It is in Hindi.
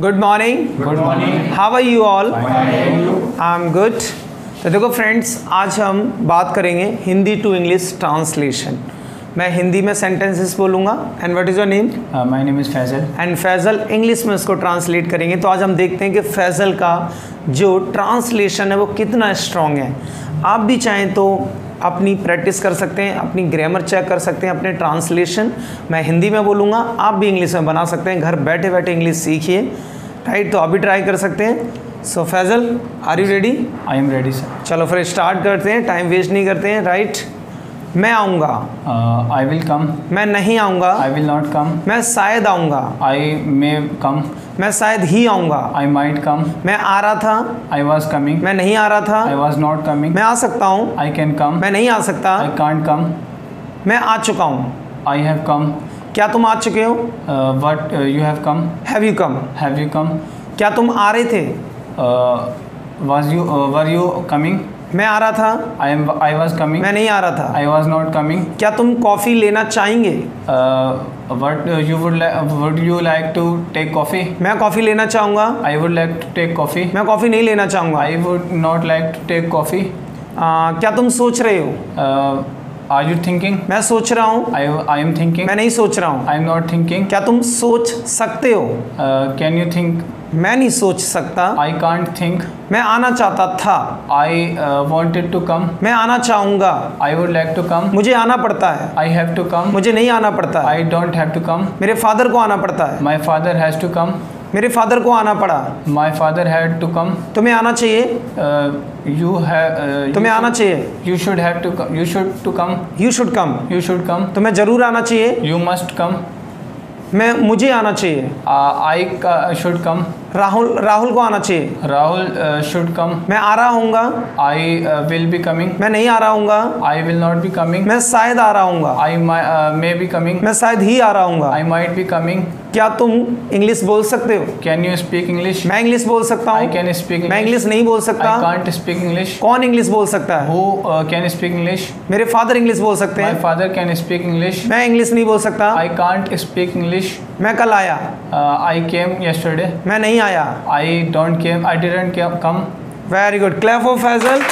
Good morning good morning how are you all I am good तो देखो फ्रेंड्स आज हम बात करेंगे हिंदी टू इंग्लिश ट्रांसलेशन मैं हिंदी में सेंटेंसेस बोलूँगा. And what is your name my name is Faisal and Faisal English में इसको ट्रांसलेट करेंगे. तो आज हम देखते हैं कि फैज़ल का जो ट्रांसलेशन है वो कितना स्ट्रॉन्ग है. आप भी चाहें तो अपनी प्रैक्टिस कर सकते हैं अपनी ग्रामर चेक कर सकते हैं अपने ट्रांसलेशन मैं हिंदी में बोलूँगा आप भी इंग्लिश में बना सकते हैं घर बैठे बैठे इंग्लिश सीखिए। राइट तो अभी ट्राई कर सकते हैं। So Faisal are you ready I am ready sir चलो फिर स्टार्ट करते हैं टाइम वेस्ट नहीं करते हैं राइट मैं आऊँगा। आई विल कम मैं नहीं आऊँगा। आई विल नॉट कम मैं शायद आऊँगा। आई मे कम मैं शायद ही आऊँगा। आई माइट कम मैं आ रहा था। आई वॉज़ कमिंग मैं नहीं आ रहा था। आई वॉज़ नॉट कमिंग मैं आ सकता हूँ। आई कैन कम मैं नहीं आ सकता। आई कांट कम मैं आ चुका हूँ। आई हैव कम क्या तुम आ चुके हो? What you have come have you come have you come क्या तुम आ रहे थे? Was you were you coming मैं आ रहा था। I am I was coming मैं नहीं आ रहा था। आई वॉज़ नॉट कमिंग क्या तुम कॉफ़ी लेना चाहेंगे? What you would would you like to take coffee मैं कॉफ़ी लेना चाहूँगा। I would like to take coffee मैं कॉफ़ी नहीं लेना चाहूँगा। I would not like to take coffee क्या तुम सोच रहे हो? आर यू थिंकिंग मैं सोच रहा हूँ। आई आई एम थिंकिंग मैं नहीं सोच रहा हूँ। आई एम नॉट थिंकिंग क्या तुम सोच सकते हो? कैन यू थिंक मैं नहीं सोच सकता। आई कांट थिंक मैं आना चाहता था। आई वॉन्टेड टू कम मैं आना चाहूँगा। I would like to come मुझे आना पड़ता है। आई हैव टू कम मुझे नहीं आना पड़ता। है I don't have to come मेरे फादर को आना पड़ता है। My father has to come मेरे फादर को आना पड़ा। My father had to come तुम्हें आना चाहिए? यू हैव तुम्हें आना चाहिए? You should have to come you should to come you should come you should come तुम्हें ज़रूर आना चाहिए। यू मस्ट कम मैं मुझे आना चाहिए। I should come Rahul Rahul को आना चाहिए। राहुल शुड कम मैं आ रहा हूँगा। आई विल बी कमिंग मैं नहीं आ रहा हूँगा। I will not be coming मैं शायद आ रहा हूँगा। आई मे बी कमिंग मैं शायद ही आ रहा हूँगा। आई माइट बी कमिंग क्या तुम इंग्लिश बोल सकते हो? कैन यू स्पीक इंग्लिश मैं इंग्लिश बोल सकता हूँ। कैन स्पीक मैं इंग्लिश नहीं बोल सकता। कांट स्पीक इंग्लिश कौन इंग्लिश बोल सकता है? हु कैन स्पीक इंग्लिश मेरे फादर इंग्लिश बोल सकते हैं। फादर कैन स्पीक इंग्लिश मैं इंग्लिश नहीं बोल सकता। आई कांट स्पीक इंग्लिश मैं कल आया। आई केम yesterday. मैं नहीं आया। I don't came I didn't come very good क्लैफ of Faizal